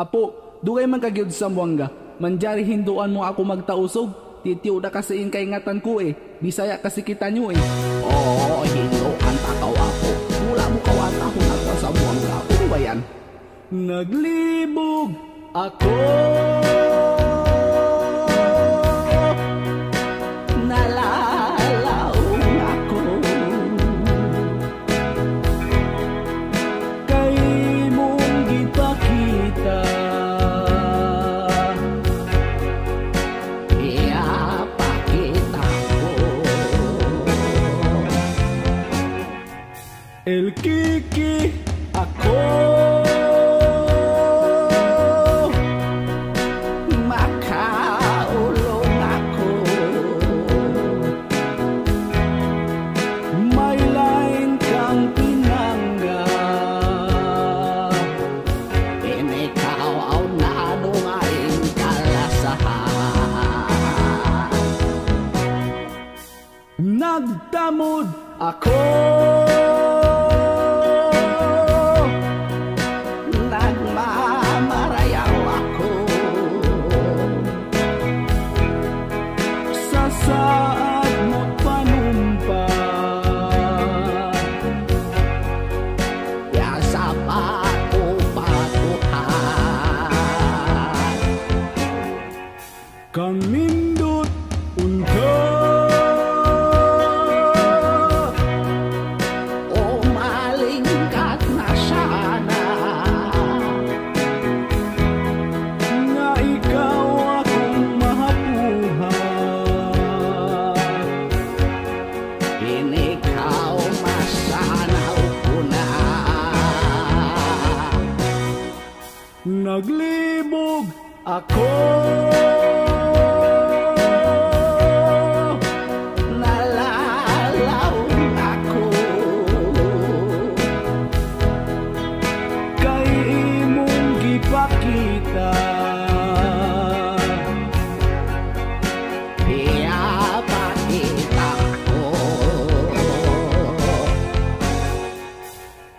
Apo, dugay man kagyud sa muangga. Manjari hinduan mo ako magtausog. Titiyo da kasi in kaingatan ko eh. Bisaya kasi kita nyo eh. Oo, hindo ang takaw ako. Mula mo kawata ko na ko sa buwang ka. Ano ba yan? Naglibog ako. El Kiki ako. Makaulong ako. May line kang pinangga. Inikaw aw na dungaing kalasahan. Nagtamod ako. Kang nindot unta. O malingkat na sana. Nga ikaw akong mahapuhan. Inikaw masanaw ko na. Naglibog ako.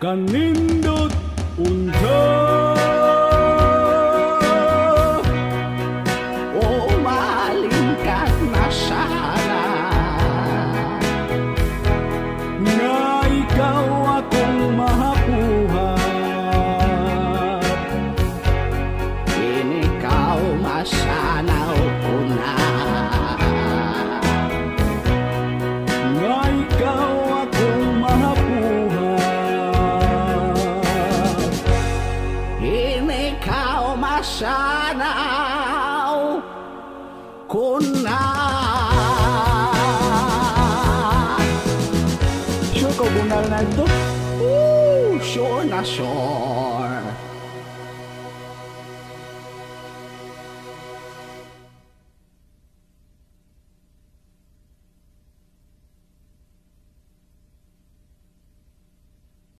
Kanindot unta. O malingkat na sana. Nga ikaw akong mahapuhan. Inikaw masanaw ko na. Inikaw masanaw ko na. Sure? Ooh, sure na.